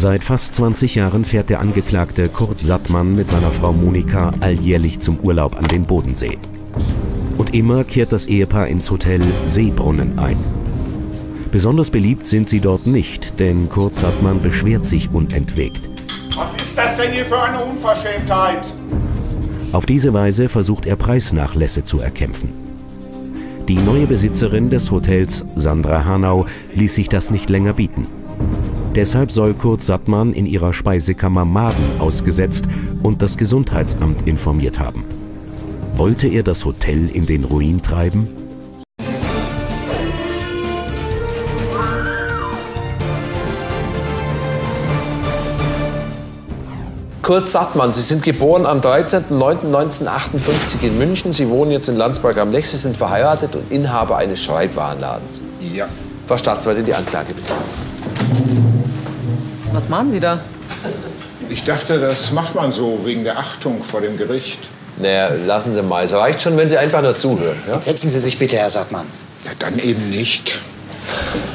Seit fast 20 Jahren fährt der Angeklagte Kurt Sattmann mit seiner Frau Monika alljährlich zum Urlaub an den Bodensee. Und immer kehrt das Ehepaar ins Hotel Seebrunnen ein. Besonders beliebt sind sie dort nicht, denn Kurt Sattmann beschwert sich unentwegt. Was ist das denn hier für eine Unverschämtheit? Auf diese Weise versucht er Preisnachlässe zu erkämpfen. Die neue Besitzerin des Hotels, Sandra Hanau, ließ sich das nicht länger bieten. Deshalb soll Kurt Sattmann in ihrer Speisekammer Maden ausgesetzt und das Gesundheitsamt informiert haben. Wollte er das Hotel in den Ruin treiben? Kurt Sattmann, Sie sind geboren am 13.09.1958 in München. Sie wohnen jetzt in Landsberg am Lech. Sie sind verheiratet und Inhaber eines Schreibwarenladens. Ja. Frau Staatsrätin, die Anklage bitte. Was machen Sie da? Ich dachte, das macht man so wegen der Achtung vor dem Gericht. Naja, lassen Sie mal. Es reicht schon, wenn Sie einfach nur zuhören. Ja? Setzen Sie sich bitte, Herr Sattmann. Ja, dann eben nicht.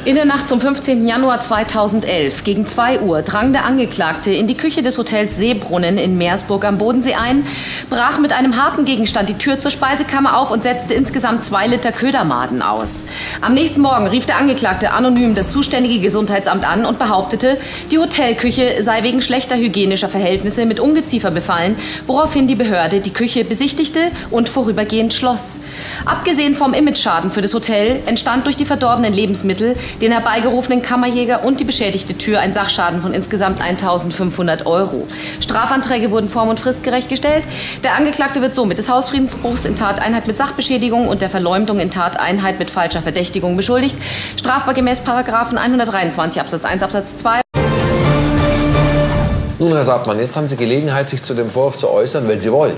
In der Nacht zum 15. Januar 2011 gegen 2 Uhr drang der Angeklagte in die Küche des Hotels Seebrunnen in Meersburg am Bodensee ein, brach mit einem harten Gegenstand die Tür zur Speisekammer auf und setzte insgesamt zwei Liter Ködermaden aus. Am nächsten Morgen rief der Angeklagte anonym das zuständige Gesundheitsamt an und behauptete, die Hotelküche sei wegen schlechter hygienischer Verhältnisse mit Ungeziefer befallen, woraufhin die Behörde die Küche besichtigte und vorübergehend schloss. Abgesehen vom Imageschaden für das Hotel entstand durch die verdorbenen Lebensmittel den herbeigerufenen Kammerjäger und die beschädigte Tür ein Sachschaden von insgesamt 1500 Euro. Strafanträge wurden form- und fristgerecht gestellt. Der Angeklagte wird somit des Hausfriedensbruchs in Tateinheit mit Sachbeschädigung und der Verleumdung in Tateinheit mit falscher Verdächtigung beschuldigt. Strafbar gemäß Paragraphen 123 Absatz 1 Absatz 2. Nun, Herr Sattmann, jetzt haben Sie Gelegenheit, sich zu dem Vorwurf zu äußern, wenn Sie wollen.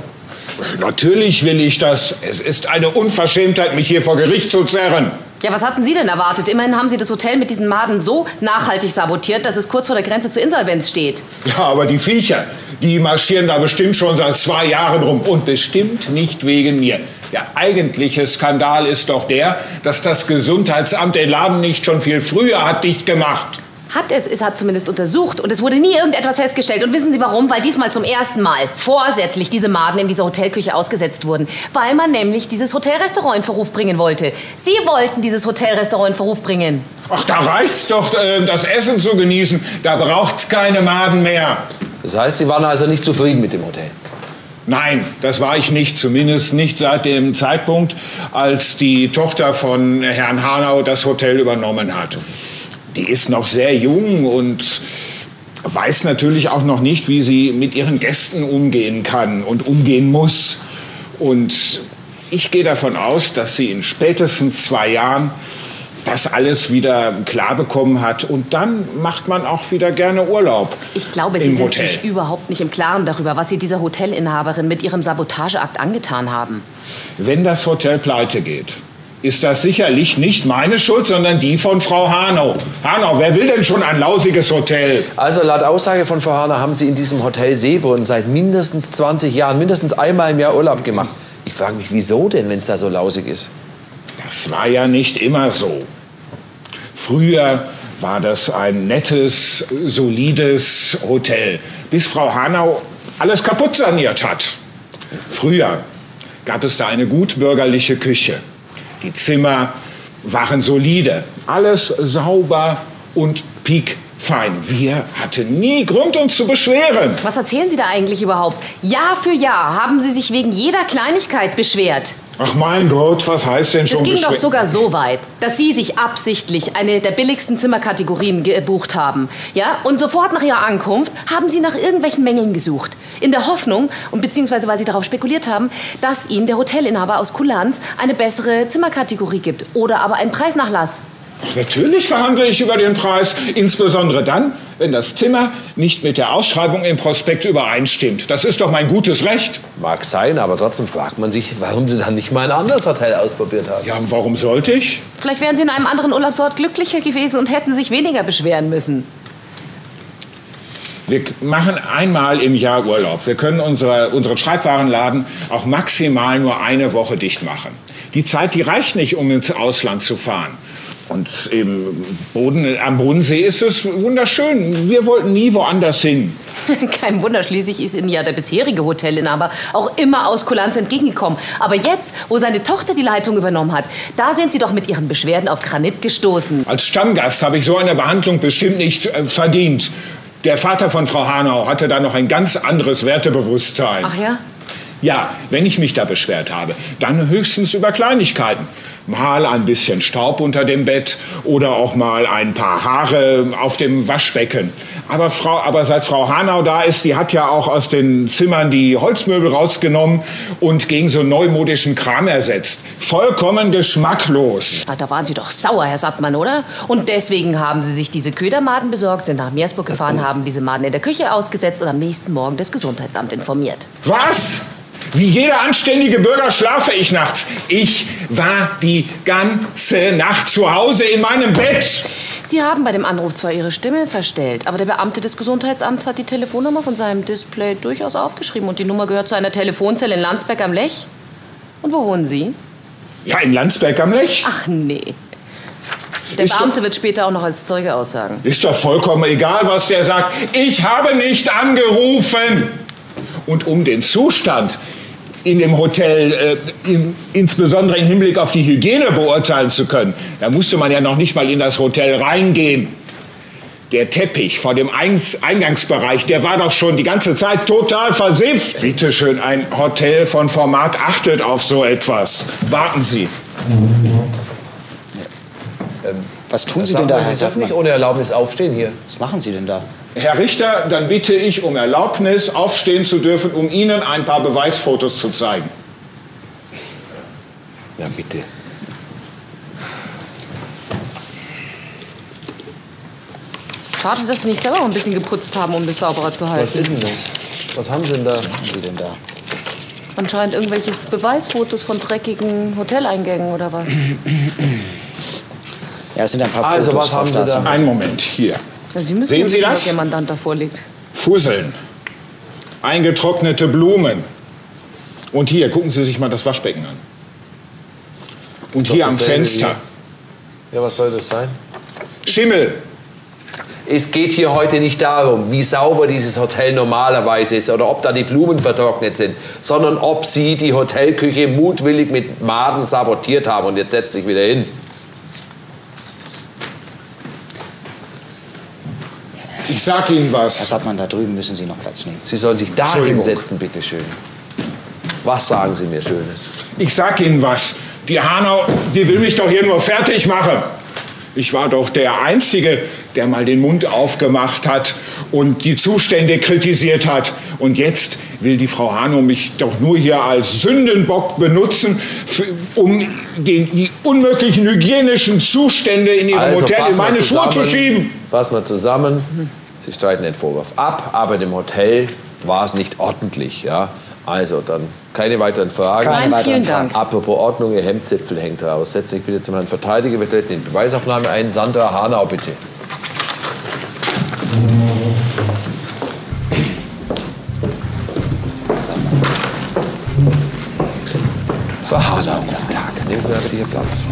Natürlich will ich das. Es ist eine Unverschämtheit, mich hier vor Gericht zu zerren. Ja, was hatten Sie denn erwartet? Immerhin haben Sie das Hotel mit diesen Maden so nachhaltig sabotiert, dass es kurz vor der Grenze zur Insolvenz steht. Ja, aber die Viecher, die marschieren da bestimmt schon seit zwei Jahren rum. Und bestimmt nicht wegen mir. Der eigentliche Skandal ist doch der, dass das Gesundheitsamt den Laden nicht schon viel früher hat dicht gemacht. Hat es, es hat zumindest untersucht und es wurde nie irgendetwas festgestellt. Und wissen Sie warum? Weil diesmal zum ersten Mal vorsätzlich diese Maden in dieser Hotelküche ausgesetzt wurden. Weil man nämlich dieses Hotelrestaurant in Verruf bringen wollte. Sie wollten dieses Hotelrestaurant in Verruf bringen. Ach, da reicht's doch, äh, das Essen zu genießen. Da braucht's keine Maden mehr. Das heißt, Sie waren also nicht zufrieden mit dem Hotel? Nein, das war ich nicht. Zumindest nicht seit dem Zeitpunkt, als die Tochter von Herrn Hanau das Hotel übernommen hat. Die ist noch sehr jung und weiß natürlich auch noch nicht, wie sie mit ihren Gästen umgehen kann und umgehen muss. Und ich gehe davon aus, dass sie in spätestens zwei Jahren das alles wieder klar bekommen hat. Und dann macht man auch wieder gerne Urlaub. Ich glaube, Sie sind Hotel. sich überhaupt nicht im Klaren darüber, was Sie dieser Hotelinhaberin mit Ihrem Sabotageakt angetan haben. Wenn das Hotel pleite geht, ist das sicherlich nicht meine Schuld, sondern die von Frau Hanau. Hanau, wer will denn schon ein lausiges Hotel? Also laut Aussage von Frau Hahner haben Sie in diesem Hotel Seebrunn seit mindestens 20 Jahren mindestens einmal im Jahr Urlaub gemacht. Ich frage mich, wieso denn, wenn es da so lausig ist? Das war ja nicht immer so. Früher war das ein nettes, solides Hotel, bis Frau Hanau alles kaputt saniert hat. Früher gab es da eine gutbürgerliche Küche. Die Zimmer waren solide, alles sauber und piekfein. Wir hatten nie Grund, uns zu beschweren. Was erzählen Sie da eigentlich überhaupt? Jahr für Jahr haben Sie sich wegen jeder Kleinigkeit beschwert. Ach mein Gott, was heißt denn Es schon ging doch sogar so weit, dass Sie sich absichtlich eine der billigsten Zimmerkategorien gebucht haben. Ja? Und sofort nach Ihrer Ankunft haben Sie nach irgendwelchen Mängeln gesucht. In der Hoffnung, und beziehungsweise weil Sie darauf spekuliert haben, dass Ihnen der Hotelinhaber aus Kulanz eine bessere Zimmerkategorie gibt. Oder aber einen Preisnachlass. Natürlich verhandle ich über den Preis, insbesondere dann, wenn das Zimmer nicht mit der Ausschreibung im Prospekt übereinstimmt. Das ist doch mein gutes Recht. Mag sein, aber trotzdem fragt man sich, warum Sie dann nicht mal ein anderes Hotel ausprobiert haben. Ja, und warum sollte ich? Vielleicht wären Sie in einem anderen Urlaubsort glücklicher gewesen und hätten sich weniger beschweren müssen. Wir machen einmal im Jahr Urlaub. Wir können unsere, unseren Schreibwarenladen auch maximal nur eine Woche dicht machen. Die Zeit, die reicht nicht, um ins Ausland zu fahren. Und im Boden, am Bodensee ist es wunderschön. Wir wollten nie woanders hin. Kein Wunder, schließlich ist Ihnen ja der bisherige Hotelinhaber auch immer aus Kulanz entgegengekommen. Aber jetzt, wo seine Tochter die Leitung übernommen hat, da sind Sie doch mit Ihren Beschwerden auf Granit gestoßen. Als Stammgast habe ich so eine Behandlung bestimmt nicht äh, verdient. Der Vater von Frau Hanau hatte da noch ein ganz anderes Wertebewusstsein. Ach ja? Ja, wenn ich mich da beschwert habe, dann höchstens über Kleinigkeiten. Mal ein bisschen Staub unter dem Bett oder auch mal ein paar Haare auf dem Waschbecken. Aber, Frau, aber seit Frau Hanau da ist, die hat ja auch aus den Zimmern die Holzmöbel rausgenommen und gegen so neumodischen Kram ersetzt. Vollkommen geschmacklos. Ach, da waren Sie doch sauer, Herr Sattmann, oder? Und deswegen haben Sie sich diese Ködermaden besorgt, sind nach Meersburg gefahren, haben diese Maden in der Küche ausgesetzt und am nächsten Morgen das Gesundheitsamt informiert. Was? Wie jeder anständige Bürger schlafe ich nachts. Ich war die ganze Nacht zu Hause in meinem Bett. Sie haben bei dem Anruf zwar Ihre Stimme verstellt, aber der Beamte des Gesundheitsamts hat die Telefonnummer von seinem Display durchaus aufgeschrieben und die Nummer gehört zu einer Telefonzelle in Landsberg am Lech. Und wo wohnen Sie? Ja, in Landsberg am Lech. Ach nee. Der Ist doch- Beamte wird später auch noch als Zeuge aussagen. Ist doch vollkommen egal, was der sagt. Ich habe nicht angerufen. Und um den Zustand in dem Hotel, äh, in, insbesondere im Hinblick auf die Hygiene beurteilen zu können, da musste man ja noch nicht mal in das Hotel reingehen. Der Teppich vor dem Eingangsbereich, der war doch schon die ganze Zeit total versifft. Bitte schön, ein Hotel von Format achtet auf so etwas. Warten Sie. Was tun Sie denn da, Herr Sie dürfen nicht ohne Erlaubnis aufstehen hier. Was machen Sie denn da? Herr Richter, dann bitte ich um Erlaubnis, aufstehen zu dürfen, um Ihnen ein paar Beweisfotos zu zeigen. Ja, bitte. Schade, dass Sie nicht selber mal ein bisschen geputzt haben, um das sauberer zu Was halten. ist denn das? Was haben Sie denn da? Was machen Sie denn da? Anscheinend irgendwelche Beweisfotos von dreckigen Hoteleingängen oder was. Ja, es sind ein paar Also, Fotos, was Frau haben Sie da? Einen Moment, hier. Ja, Sie müssen Sehen Sie das? was Ihr Mandant da vorliegt. Fusseln. Eingetrocknete Blumen. Und hier, gucken Sie sich mal das Waschbecken an. Und hier am Fenster. Ja, was soll das sein? Schimmel. Es geht hier heute nicht darum, wie sauber dieses Hotel normalerweise ist oder ob da die Blumen vertrocknet sind, sondern ob Sie die Hotelküche mutwillig mit Maden sabotiert haben. Und jetzt setzt sich wieder hin. Sag Ihnen Herr was. Sattmann, da drüben müssen Sie noch Platz nehmen. Sie sollen sich da hinsetzen, bitteschön. Was sagen Sie mir Schönes? Ich sag Ihnen was. Die Hanau, die will mich doch hier nur fertig machen. Ich war doch der Einzige, der mal den Mund aufgemacht hat und die Zustände kritisiert hat. Und jetzt will die Frau Hanau mich doch nur hier als Sündenbock benutzen, für, um den, die unmöglichen hygienischen Zustände in ihrem Hotel in meine Schuhe zu schieben. Fassen wir zusammen. Sie streiten den Vorwurf ab, aber im Hotel war es nicht ordentlich. Ja? Also, dann keine weiteren Fragen. Keine Nein, weiteren vielen Fragen. Dank. Apropos Ordnung, Ihr Hemdzipfel hängt raus. Setzen Sie sich bitte zum Herrn Verteidiger. Wir treten in Beweisaufnahme ein. Sandra Hanau, bitte. Frau Hanau, guten Tag. Nehmen Sie bitte Ihr Platz.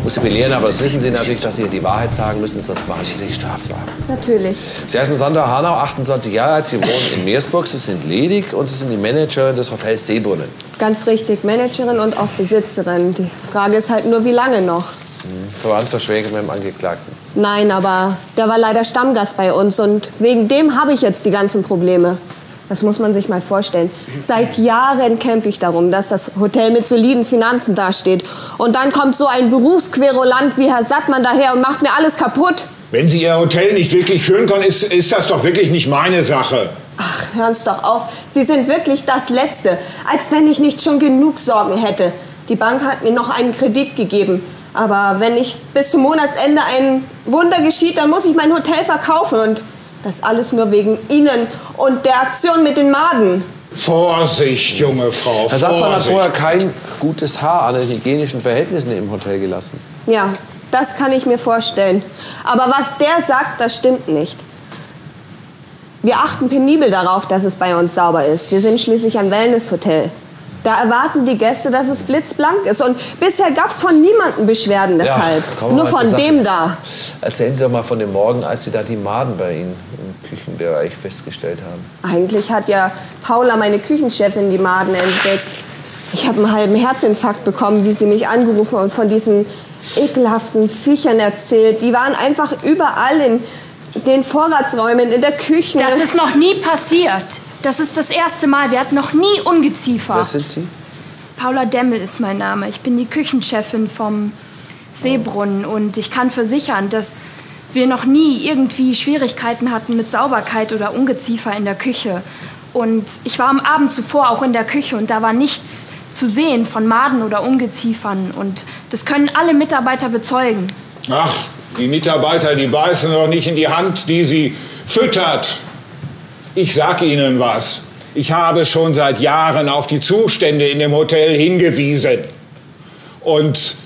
Ich muss Sie belehren, aber das wissen Sie natürlich, dass Sie die Wahrheit sagen müssen, sonst machen Sie sich strafbar. Natürlich. Sie heißen Sandra Hanau, 28 Jahre alt. Sie wohnen in Meersburg. Sie sind ledig und Sie sind die Managerin des Hotels Seebrunnen. Ganz richtig, Managerin und auch Besitzerin. Die Frage ist halt nur, wie lange noch? Verwandt verschwägert mit dem Angeklagten. Nein, aber der war leider Stammgast bei uns und wegen dem habe ich jetzt die ganzen Probleme. Das muss man sich mal vorstellen. Seit Jahren kämpfe ich darum, dass das Hotel mit soliden Finanzen dasteht. Und dann kommt so ein Berufsquerulant wie Herr Sattmann daher und macht mir alles kaputt. Wenn Sie Ihr Hotel nicht wirklich führen können, ist, ist das doch wirklich nicht meine Sache. Ach, hören's doch auf. Sie sind wirklich das Letzte. Als wenn ich nicht schon genug Sorgen hätte. Die Bank hat mir noch einen Kredit gegeben. Aber wenn nicht bis zum Monatsende ein Wunder geschieht, dann muss ich mein Hotel verkaufen. Und das alles nur wegen Ihnen und der Aktion mit den Maden. Vorsicht, junge Frau. Herr Sattmann hat Vorsicht. vorher kein gutes Haar an den hygienischen Verhältnissen im Hotel gelassen. Ja, das kann ich mir vorstellen. Aber was der sagt, das stimmt nicht. Wir achten penibel darauf, dass es bei uns sauber ist. Wir sind schließlich ein Wellnesshotel. Da erwarten die Gäste, dass es blitzblank ist. Und bisher gab es von niemandem Beschwerden deshalb. wir Nur von dem da. Erzählen Sie doch mal von dem Morgen, als Sie da die Maden bei Ihnen im Küchenbereich festgestellt haben. Eigentlich hat ja Paula, meine Küchenchefin, die Maden entdeckt. Ich habe einen halben Herzinfarkt bekommen, wie sie mich angerufen und von diesen ekelhaften Viechern erzählt. Die waren einfach überall in den Vorratsräumen, in der Küche. Das ist noch nie passiert. Das ist das erste Mal. Wir hatten noch nie Ungeziefer. Wer sind Sie? Paula Demmel ist mein Name. Ich bin die Küchenchefin vom Seebrunnen und ich kann versichern, dass wir noch nie irgendwie Schwierigkeiten hatten mit Sauberkeit oder Ungeziefer in der Küche. Und ich war am Abend zuvor auch in der Küche und da war nichts zu sehen von Maden oder Ungeziefern. Und das können alle Mitarbeiter bezeugen. Ach, die Mitarbeiter, die beißen doch nicht in die Hand, die sie füttert. Ich sag Ihnen was. Ich habe schon seit Jahren auf die Zustände in dem Hotel hingewiesen. Und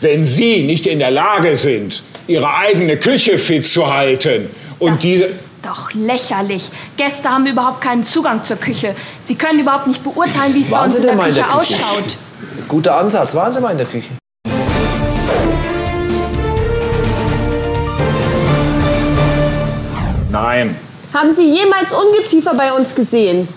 wenn Sie nicht in der Lage sind, Ihre eigene Küche fit zu halten und diese... Doch lächerlich. Gäste haben überhaupt keinen Zugang zur Küche. Sie können überhaupt nicht beurteilen, wie es bei uns Sie in der in Küche der Küche? ausschaut. Guter Ansatz. Waren Sie mal in der Küche? Nein, Haben Sie jemals Ungeziefer bei uns gesehen?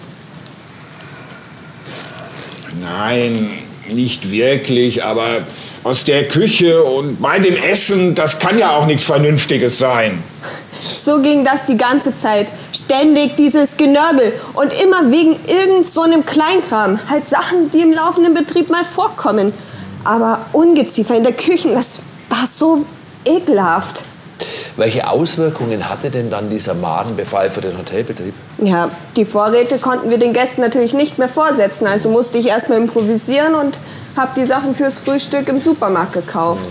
nein, nicht wirklich, aber aus der Küche und bei dem Essen, das kann ja auch nichts Vernünftiges sein. So ging das die ganze Zeit. Ständig dieses Genörgel und immer wegen irgend so einem Kleinkram. Halt Sachen, die im laufenden Betrieb mal vorkommen. Aber Ungeziefer in der Küche, das war so ekelhaft. Welche Auswirkungen hatte denn dann dieser Madenbefall für den Hotelbetrieb? Ja, die Vorräte konnten wir den Gästen natürlich nicht mehr vorsetzen. Also musste ich erstmal improvisieren und habe die Sachen fürs Frühstück im Supermarkt gekauft.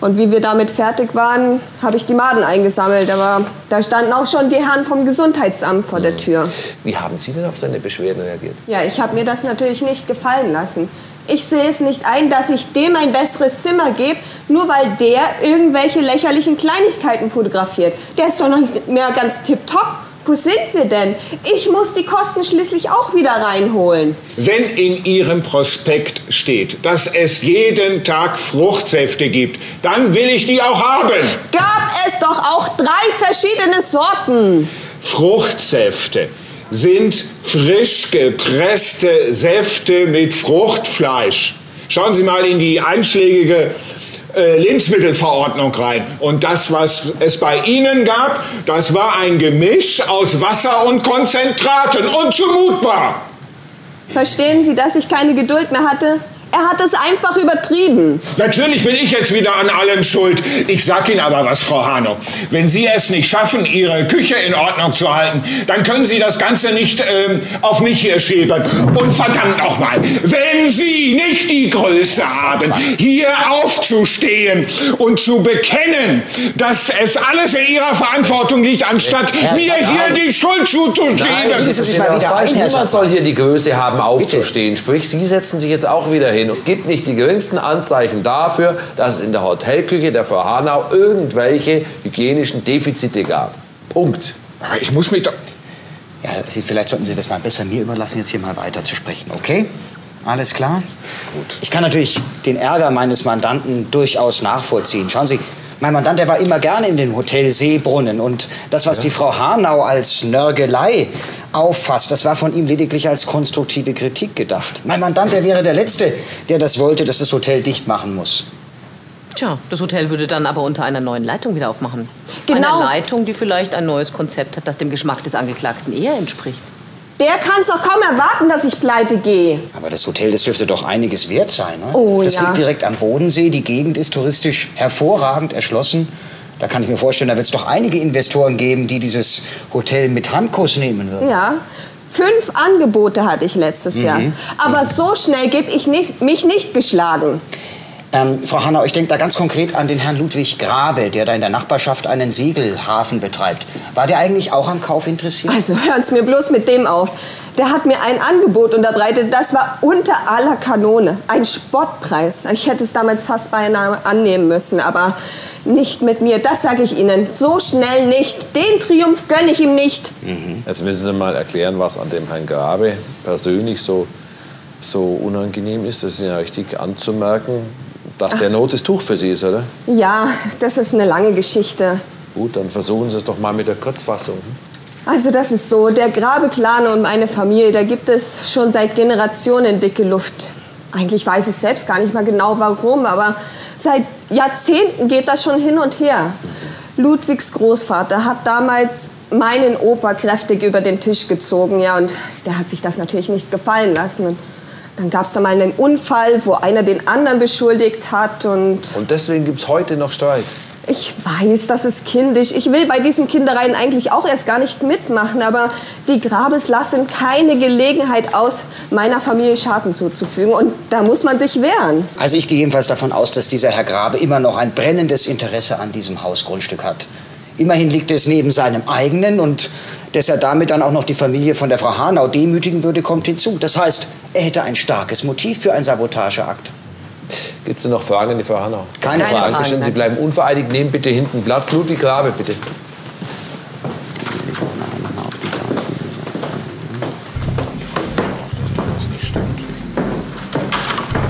Und wie wir damit fertig waren, habe ich die Maden eingesammelt. Aber da standen auch schon die Herren vom Gesundheitsamt vor der Tür. Wie haben Sie denn auf seine Beschwerden reagiert? Ja, ich habe mir das natürlich nicht gefallen lassen. Ich sehe es nicht ein, dass ich dem ein besseres Zimmer gebe, nur weil der irgendwelche lächerlichen Kleinigkeiten fotografiert. Der ist doch noch nicht mehr ganz tipptopp. Wo sind wir denn? Ich muss die Kosten schließlich auch wieder reinholen. Wenn in Ihrem Prospekt steht, dass es jeden Tag Fruchtsäfte gibt, dann will ich die auch haben. Gab es doch auch drei verschiedene Sorten. Fruchtsäfte sind frisch gepresste Säfte mit Fruchtfleisch. Schauen Sie mal in die einschlägige äh, Lebensmittelverordnung rein. Und das, was es bei Ihnen gab, das war ein Gemisch aus Wasser und Konzentraten. Unzumutbar! Verstehen Sie, dass ich keine Geduld mehr hatte? Er hat es einfach übertrieben. Natürlich bin ich jetzt wieder an allem schuld. Ich sag Ihnen aber was, Frau Hanow. Wenn Sie es nicht schaffen, Ihre Küche in Ordnung zu halten, dann können Sie das Ganze nicht ähm, auf mich hier schieben. Und verdammt nochmal, wenn Sie nicht die Größe haben, hier aufzustehen und zu bekennen, dass es alles in Ihrer Verantwortung liegt, anstatt Herr mir hier Sandra. die Schuld zuzuschieben. Nein, mal wieder ein, Herr Niemand soll hier die Größe haben, aufzustehen. Sprich, Sie setzen sich jetzt auch wieder hin. Es gibt nicht die geringsten Anzeichen dafür, dass es in der Hotelküche der Frau Hanau irgendwelche hygienischen Defizite gab. Punkt. Aber ich muss mich doch... Ja, Sie, vielleicht sollten Sie das mal besser mir überlassen, jetzt hier mal weiter zu sprechen, okay? Alles klar? Gut. Ich kann natürlich den Ärger meines Mandanten durchaus nachvollziehen. Schauen Sie, mein Mandant, der war immer gerne in dem Hotel Seebrunnen. Und das, was die Frau Hanau als Nörgelei auffasst, das war von ihm lediglich als konstruktive Kritik gedacht. Mein Mandant, der wäre der Letzte, der das wollte, dass das Hotel dicht machen muss. Tja, das Hotel würde dann aber unter einer neuen Leitung wieder aufmachen. Genau. Eine Leitung, die vielleicht ein neues Konzept hat, das dem Geschmack des Angeklagten eher entspricht. Der kann es doch kaum erwarten, dass ich pleite gehe. Aber das Hotel, das dürfte doch einiges wert sein. Ne? Oh, das ja. liegt direkt am Bodensee. Die Gegend ist touristisch hervorragend erschlossen. Da kann ich mir vorstellen, da wird es doch einige Investoren geben, die dieses Hotel mit Handkuss nehmen würden. Ja. Fünf Angebote hatte ich letztes Jahr. Aber so schnell gebe ich nicht, mich nicht geschlagen. Ähm, Frau Hanna, ich denke da ganz konkret an den Herrn Ludwig Grabe, der da in der Nachbarschaft einen Segelhafen betreibt. War der eigentlich auch am Kauf interessiert? Also hören Sie mir bloß mit dem auf. Der hat mir ein Angebot unterbreitet, das war unter aller Kanone. Ein Spottpreis. Ich hätte es damals fast beinahe annehmen müssen, aber nicht mit mir. Das sage ich Ihnen. So schnell nicht. Den Triumph gönne ich ihm nicht. Jetzt müssen Sie mal erklären, was an dem Herrn Grabe persönlich so so unangenehm ist, das ist ja richtig anzumerken, dass der Not das Tuch für Sie ist, oder? Ja, das ist eine lange Geschichte. Gut, dann versuchen Sie es doch mal mit der Kurzfassung. Also das ist so, der Grabe-Clan und meine Familie, da gibt es schon seit Generationen dicke Luft. Eigentlich weiß ich selbst gar nicht mal genau warum, aber seit Jahrzehnten geht das schon hin und her. Ludwigs Großvater hat damals meinen Opa kräftig über den Tisch gezogen, ja, und der hat sich das natürlich nicht gefallen lassen. Und dann gab es da mal einen Unfall, wo einer den anderen beschuldigt hat und Und deswegen gibt es heute noch Streit. Ich weiß, das ist kindisch. Ich will bei diesen Kindereien eigentlich auch erst gar nicht mitmachen, aber die Grabes lassen keine Gelegenheit aus, meiner Familie Schaden zuzufügen. Und da muss man sich wehren. Also ich gehe jedenfalls davon aus, dass dieser Herr Grabe immer noch ein brennendes Interesse an diesem Hausgrundstück hat. Immerhin liegt es neben seinem eigenen und dass er damit dann auch noch die Familie von der Frau Hanau demütigen würde, kommt hinzu. Das heißt, er hätte ein starkes Motiv für einen Sabotageakt. Gibt es noch Fragen an die Frau Hanau? Keine Keine Frage. Frage. Dankeschön, Sie bleiben unvereidigt. Nehmen bitte hinten Platz. Ludwig Grabe, bitte.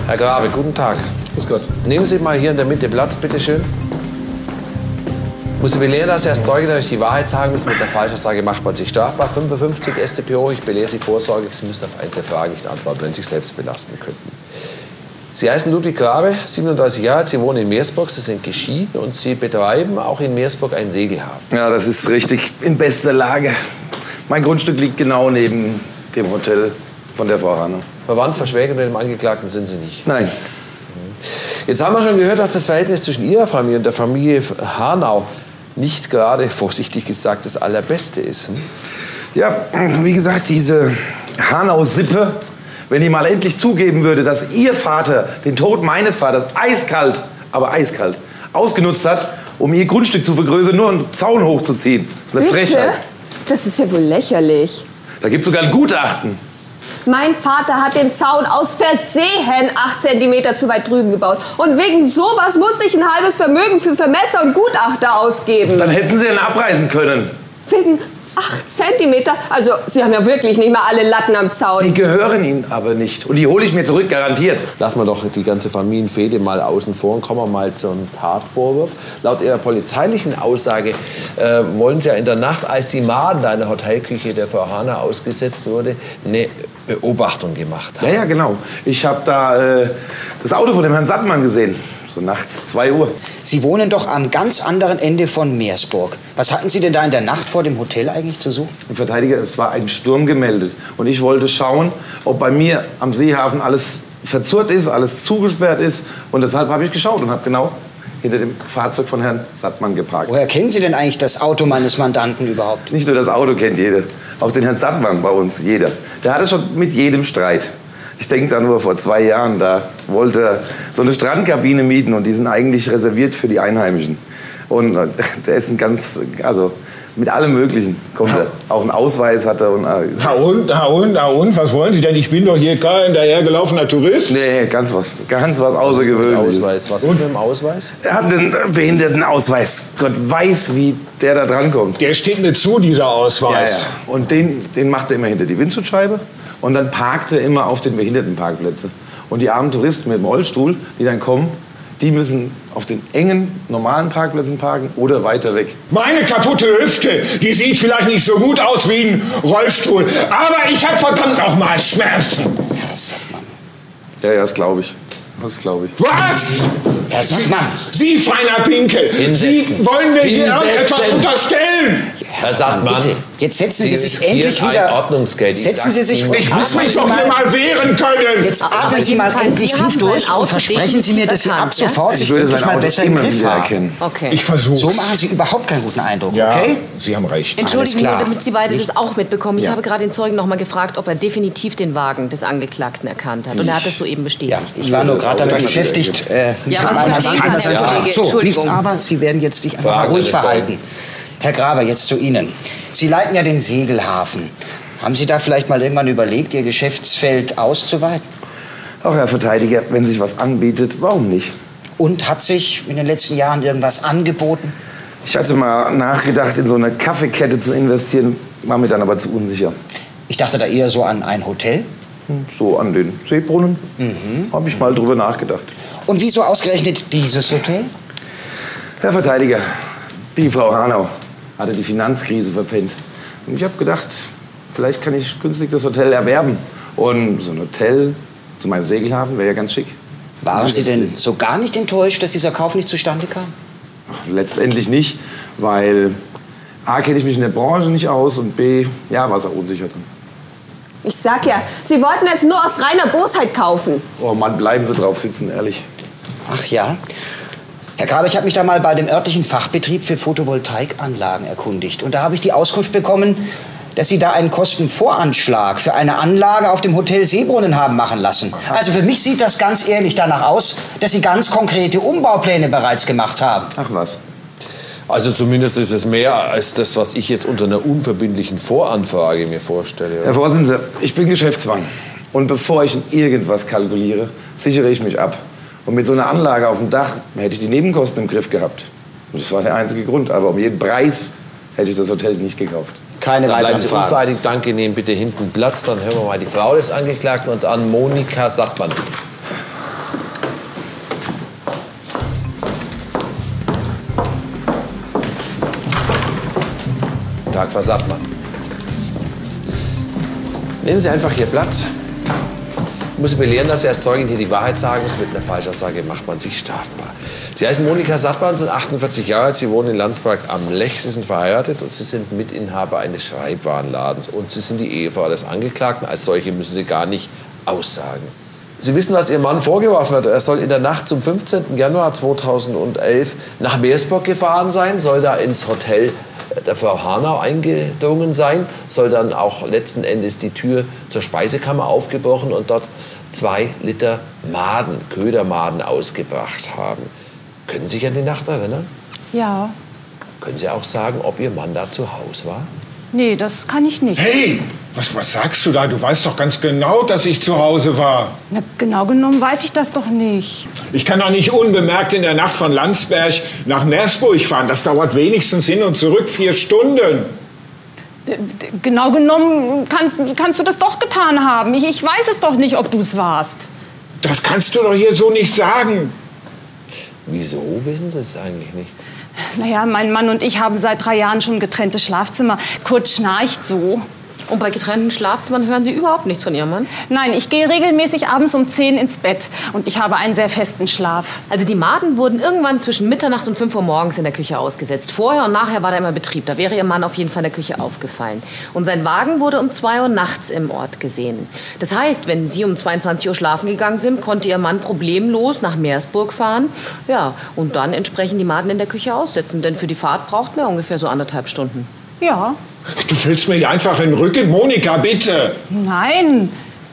Herr Grabe, guten Tag. Grüß Gott. Nehmen Sie mal hier in der Mitte Platz, bitte schön. Muss Sie belehren, dass Sie als Zeuge natürlich die Wahrheit sagen müssen. Mit der Falschaussage macht man sich strafbar. 55 StPO, ich belehre Sie vorsorglich. Sie müssen auf einzelne Fragen nicht antworten, wenn Sie sich selbst belasten könnten. Sie heißen Ludwig Grabe, 37 Jahre alt, Sie wohnen in Meersburg, Sie sind geschieden und Sie betreiben auch in Meersburg einen Segelhafen. Ja, das ist richtig. In bester Lage. Mein Grundstück liegt genau neben dem Hotel von der Frau Hanau. Verwandt, verschwägert mit dem Angeklagten sind Sie nicht. Nein. Jetzt haben wir schon gehört, dass das Verhältnis zwischen Ihrer Familie und der Familie Hanau nicht gerade, vorsichtig gesagt, das allerbeste ist. hm? Ja, wie gesagt, diese Hanau-Sippe, wenn die mal endlich zugeben würde, dass ihr Vater den Tod meines Vaters eiskalt, aber eiskalt, ausgenutzt hat, um ihr Grundstück zu vergrößern, nur einen Zaun hochzuziehen. Das ist eine Bitte? Frechheit. Das ist ja wohl lächerlich. Da gibt es sogar ein Gutachten. Mein Vater hat den Zaun aus Versehen 8 cm zu weit drüben gebaut. Und wegen sowas musste ich ein halbes Vermögen für Vermesser und Gutachter ausgeben. Dann hätten sie ihn abreißen können. Wegen 8 cm? Also, Sie haben ja wirklich nicht mal alle Latten am Die Zaun. gehören ihnen aber nicht. Und die hole ich mir zurück, garantiert. Lassen wir doch die ganze Familienfehde mal außen vor und kommen wir mal zum Tatvorwurf. Laut Ihrer polizeilichen Aussage äh, wollen Sie ja in der Nacht, als die Maden da in der Hotelküche der Frau Hahner ausgesetzt wurde, eine Beobachtung gemacht haben. Ja, ja, genau. Ich habe da äh, das Auto von dem Herrn Sattmann gesehen. So nachts 2 Uhr. Sie wohnen doch am ganz anderen Ende von Meersburg. Was hatten Sie denn da in der Nacht vor dem Hotel eigentlich zu suchen? Ein Verteidiger, es war ein Sturm gemeldet. Und ich wollte schauen, ob bei mir am Seehafen alles verzurrt ist, alles zugesperrt ist. Und deshalb habe ich geschaut und habe genau hinter dem Fahrzeug von Herrn Sattmann geparkt. Woher kennen Sie denn eigentlich das Auto meines Mandanten überhaupt? Nicht nur das Auto kennt jeder, auch den Herrn Sattmann bei uns, jeder. Der hatte schon mit jedem Streit. Ich denke da nur vor zwei Jahren, da wollte er so eine Strandkabine mieten und die sind eigentlich reserviert für die Einheimischen. Und äh, der ist ein ganz, also mit allem Möglichen kommt er. Auch einen Ausweis hat er und äh, Na und, na und, na und, was wollen Sie denn? Ich bin doch hier kein hinterhergelaufener Tourist. nee, ganz was, ganz was Außergewöhnliches. Ausweis. Was ist mit dem Ausweis? Er hat einen Behindertenausweis. Gott weiß, wie der da drankommt. Der steht mir zu, dieser Ja, Ausweis. ja. Und den, den macht er immer hinter die Windschutzscheibe und dann parkt er immer auf den Behindertenparkplätzen. Und die armen Touristen mit dem Rollstuhl, die dann kommen, die müssen auf den engen, normalen Parkplätzen parken oder weiter weg. Meine kaputte Hüfte, die sieht vielleicht nicht so gut aus wie ein Rollstuhl, aber ich habe verdammt nochmal Schmerzen. Herr Sattmann. Ja, ja, das glaube ich. Das glaube ich. Was? Herr Sattmann. Sie, feiner Pinkel, Sie Hinsetzen. wollen mir hier irgendetwas unterstellen. Herr Sattmann, Bitte, jetzt setzen Sie, Sie sich endlich wieder. Ordnungsgeld. Ich Setzen Sie sich. Ich muss mich Sie doch hier mal wehren können. Jetzt atmen Sie mal endlich Sie tief durch und versprechen Sie mir, dass Sie ab sofort Ich sich würde wirklich mal besser im Griff haben. Okay. Ich versuch's. So machen Sie überhaupt keinen guten Eindruck, ja, okay? Sie haben recht. Entschuldigen nur, damit Sie beide Nichts. das auch mitbekommen. Ich Ja. habe gerade den Zeugen noch mal gefragt, ob er definitiv den Wagen des Angeklagten erkannt hat. Und er hat es soeben bestätigt. Ja, ich war nur gerade damit beschäftigt. Äh, Ja, Sie mal- verstehen kann, Herr Kollege. So, Entschuldigung. nichts aber, Sie werden jetzt sich einfach ruhig verhalten. Herr Graber, jetzt zu Ihnen. Sie leiten ja den Segelhafen. Haben Sie da vielleicht mal irgendwann überlegt, Ihr Geschäftsfeld auszuweiten? Auch Herr Verteidiger, wenn sich was anbietet, warum nicht? Und hat sich in den letzten Jahren irgendwas angeboten? Ich hatte mal nachgedacht, in so eine Kaffeekette zu investieren, war mir dann aber zu unsicher. Ich dachte da eher so an ein Hotel. So an den Seebrunnen. Habe ich mal drüber nachgedacht. Und wieso ausgerechnet dieses Hotel? Herr Verteidiger, die Frau Hanau hatte die Finanzkrise verpennt. Und ich habe gedacht, vielleicht kann ich günstig das Hotel erwerben. Und so ein Hotel zu meinem Segelhafen wäre ja ganz schick. Waren Sie denn so gar nicht enttäuscht, dass dieser Kauf nicht zustande kam? Letztendlich nicht, weil A, kenne ich mich in der Branche nicht aus und B, ja, war es auch unsicher drin. Ich sag ja, Sie wollten es nur aus reiner Bosheit kaufen. Oh Mann, bleiben Sie drauf sitzen, ehrlich. Ach ja? Herr Grabe, ich habe mich da mal bei dem örtlichen Fachbetrieb für Photovoltaikanlagen erkundigt. Und da habe ich die Auskunft bekommen, dass Sie da einen Kostenvoranschlag für eine Anlage auf dem Hotel Seebrunnen haben machen lassen. Also für mich sieht das ganz ehrlich danach aus, dass Sie ganz konkrete Umbaupläne bereits gemacht haben. Ach was. Also zumindest ist es mehr als das, was ich jetzt unter einer unverbindlichen Voranfrage mir vorstelle. Herr Vorsitzender, ich bin Geschäftsmann. Und bevor ich in irgendwas kalkuliere, sichere ich mich ab. Und mit so einer Anlage auf dem Dach hätte ich die Nebenkosten im Griff gehabt. Und das war der einzige Grund. Aber um jeden Preis hätte ich das Hotel nicht gekauft. Keine Dann weiteren Sie Fragen. unvereidigt. Danke, nehmen bitte hinten Platz. Dann hören wir mal die Frau des Angeklagten uns an, Monika Sattmann. Tag, Frau Sattmann. Nehmen Sie einfach hier Platz. Ich muss belehren, dass Sie als Zeugin hier die Wahrheit sagen muss. Mit einer Falschaussage macht man sich strafbar. Sie heißen Monika Sattmann, sind 48 Jahre alt, Sie wohnen in Landsberg am Lech, Sie sind verheiratet und Sie sind Mitinhaber eines Schreibwarenladens. Und Sie sind die Ehefrau des Angeklagten. Als solche müssen Sie gar nicht aussagen. Sie wissen, was Ihr Mann vorgeworfen hat. Er soll in der Nacht zum 15. Januar 2011 nach Meersburg gefahren sein, soll da ins Hotel der Frau Hanau eingedrungen sein, soll dann auch letzten Endes die Tür zur Speisekammer aufgebrochen und dort zwei Liter Maden, Ködermaden ausgebracht haben. Können Sie sich an die Nacht erinnern? Ja. Können Sie auch sagen, ob Ihr Mann da zu Hause war? Nee, das kann ich nicht. Hey, was, was sagst du da? Du weißt doch ganz genau, dass ich zu Hause war. Na, genau genommen weiß ich das doch nicht. Ich kann doch nicht unbemerkt in der Nacht von Landsberg nach Meersburg fahren. Das dauert wenigstens hin und zurück vier Stunden. Genau genommen kannst, kannst du das doch getan haben. Ich, ich weiß es doch nicht, ob du es warst. Das kannst du doch hier so nicht sagen. Wieso wissen Sie es eigentlich nicht? Naja, mein Mann und ich haben seit drei Jahren schon getrennte Schlafzimmer. Kurt schnarcht so. Und bei getrennten Schlafzimmern hören Sie überhaupt nichts von Ihrem Mann? Nein, ich gehe regelmäßig abends um 10 ins Bett. Und ich habe einen sehr festen Schlaf. Also die Maden wurden irgendwann zwischen Mitternacht und 5 Uhr morgens in der Küche ausgesetzt. Vorher und nachher war da immer Betrieb. Da wäre Ihr Mann auf jeden Fall in der Küche aufgefallen. Und sein Wagen wurde um 2 Uhr nachts im Ort gesehen. Das heißt, wenn Sie um 22 Uhr schlafen gegangen sind, konnte Ihr Mann problemlos nach Meersburg fahren. Ja, und dann entsprechend die Maden in der Küche aussetzen. Denn für die Fahrt braucht man ungefähr so anderthalb Stunden. Ja. Du fällst mir einfach in den Rücken. Monika, bitte. Nein,